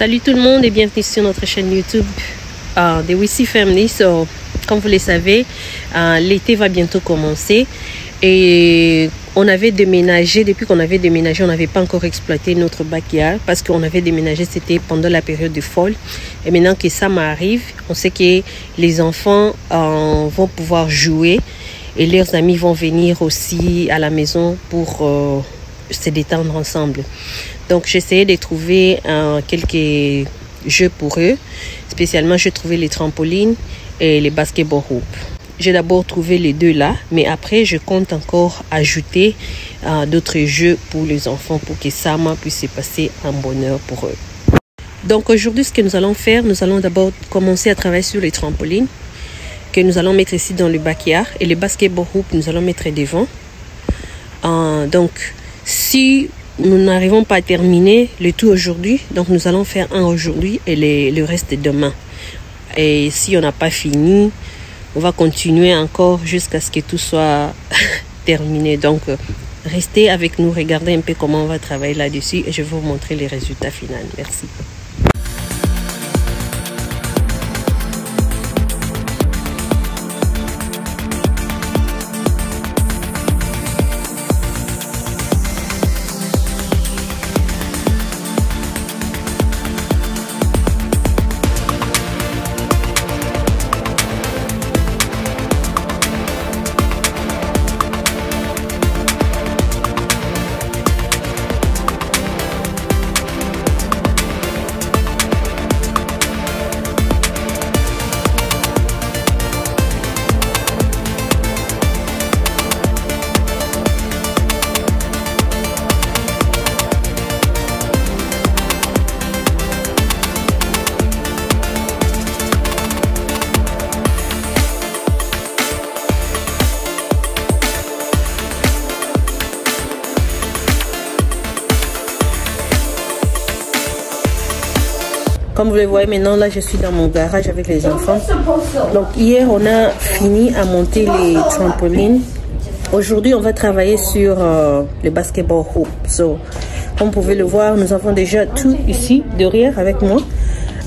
Salut tout le monde et bienvenue sur notre chaîne YouTube uh, The Wissy Family. Comme vous le savez, uh, l'été va bientôt commencer et on avait déménagé, depuis qu'on avait déménagé, on n'avait pas encore exploité notre backyard parce qu'on avait déménagé, c'était pendant la période de fall. Et maintenant que ça m'arrive, on sait que les enfants uh, vont pouvoir jouer et leurs amis vont venir aussi à la maison pour euh, se détendre ensemble. Donc j'essayais de trouver euh, quelques jeux pour eux. Spécialement, j'ai trouvé les trampolines et les basketball hoops. J'ai d'abord trouvé les deux là, mais après, je compte encore ajouter euh, d'autres jeux pour les enfants pour que ça puisse se passer un bonheur pour eux. Donc aujourd'hui, ce que nous allons faire, nous allons d'abord commencer à travailler sur les trampolines que nous allons mettre ici dans le backyard et les basketball hoops, nous allons mettre devant. Euh, donc, si nous n'arrivons pas à terminer le tout aujourd'hui, donc nous allons faire un aujourd'hui et le reste demain. Et si on n'a pas fini, on va continuer encore jusqu'à ce que tout soit terminé. Donc, restez avec nous, regardez un peu comment on va travailler là-dessus et je vais vous montrer les résultats finaux. Merci. Comme vous le voyez maintenant, là, je suis dans mon garage avec les enfants. Donc, hier, on a fini à monter les trampolines. Aujourd'hui, on va travailler sur euh, le basketball hoop. So, comme vous pouvez le voir, nous avons déjà tout ici, derrière, avec moi.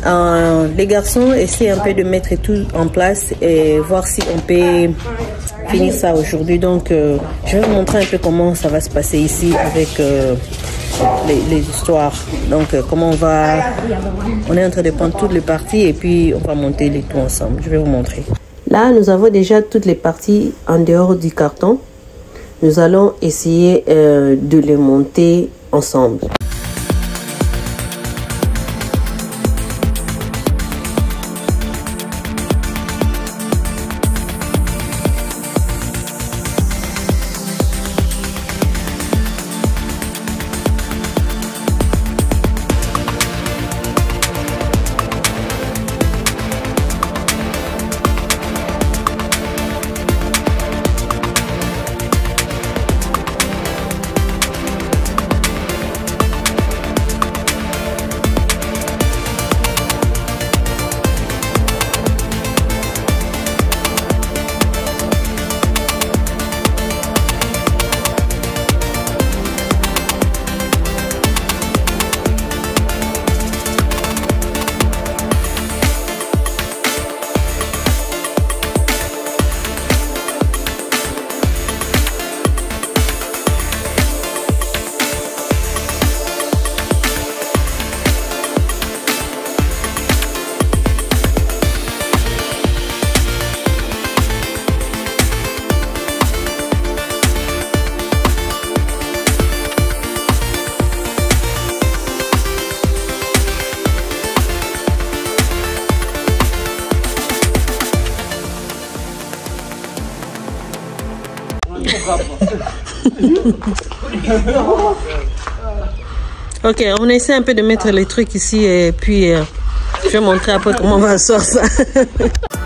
Euh, les garçons essaient un peu de mettre tout en place et voir si on peut finir ça aujourd'hui. Donc, euh, je vais vous montrer un peu comment ça va se passer ici avec les, les, histoires. Donc, euh, comment on va... On est en train de prendre toutes les parties et puis on va monter les tout ensemble. Je vais vous montrer. Là, nous avons déjà toutes les parties en dehors du carton. Nous allons essayer euh, de les monter ensemble. ok, on essaie un peu de mettre les trucs ici et puis euh, je vais montrer après comment on va sortir ça.